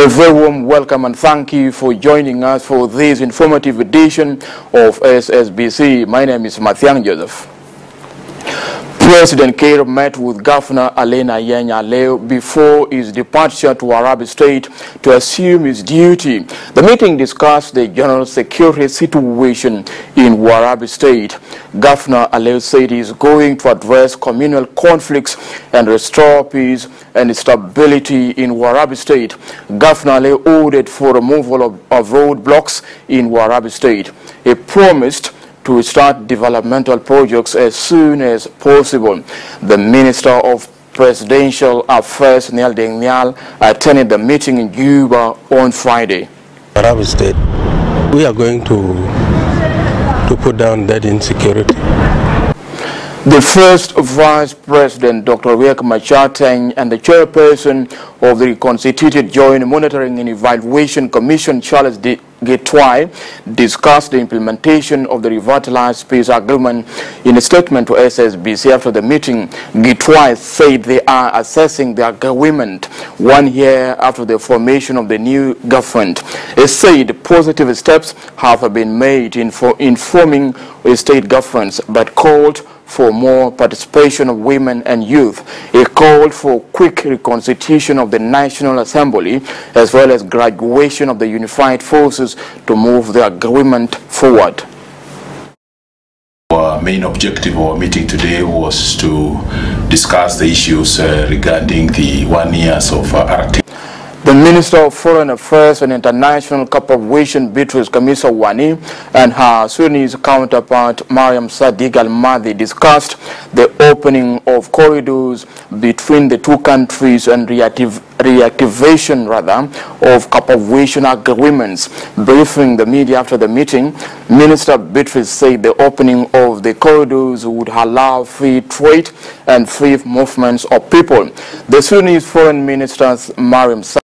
A very warm welcome and thank you for joining us for this informative edition of SSBC. My name is Mathiang Joseph. President Kiir met with Governor Aleu Ayieny Aleu before his departure to Warrap State to assume his duty. The meeting discussed the general security situation in Warrap State. Governor Aleu said he is going to address communal conflicts and restore peace and stability in Warrap State. Governor Aleu ordered for removal of, of roadblocks in Warrap State. He promised to start developmental projects as soon as possible. The Minister of Presidential Affairs, Nhial Deng Nhial, attended the meeting in Juba on Friday. Warrap State, we are going to to put down that insecurity. The first Vice President, Dr. Riek Machar Teng, and the chairperson of the Constituted Joint Monitoring and Evaluation Commission, Charles Tai Gituai, discussed the implementation of the revitalized peace agreement in a statement to SSBC after the meeting. Gituai said they are assessing the agreement one year after the formation of the new government. He said positive steps have been made in for informing state governments, but called for more participation of women and youth. He called for quick reconstitution of the National Assembly as well as graduation of the unified forces to move the agreement forward. Our main objective of our meeting today was to discuss the issues uh, regarding the one years of uh. The Minister of Foreign Affairs and International Cooperation, Beatrice Khamisa Wani, and her Sudanese counterpart, Mariam Sadiq Al-Mahdi, discussed the opening of corridors between the two countries and reactiv reactivation rather of cooperation agreements. Briefing the media after the meeting, Minister Beatrice said the opening of the corridors would allow free trade and free movements of people. The Sudanese Foreign Minister, Mariam